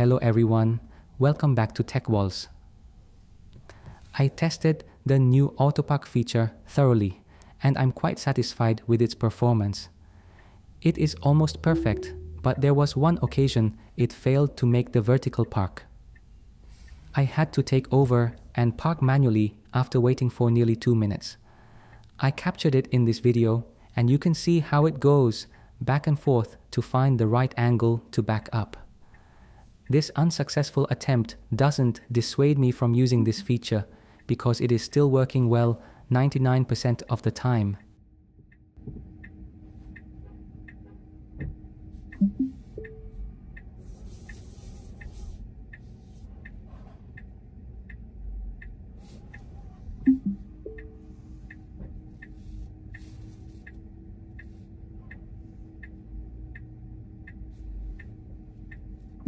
Hello everyone, welcome back to TechWalls. I tested the new Autopark feature thoroughly and I'm quite satisfied with its performance. It is almost perfect, but there was one occasion it failed to make the vertical park. I had to take over and park manually after waiting for nearly 2 minutes. I captured it in this video and you can see how it goes back and forth to find the right angle to back up. This unsuccessful attempt doesn't dissuade me from using this feature because it is still working well 99% of the time.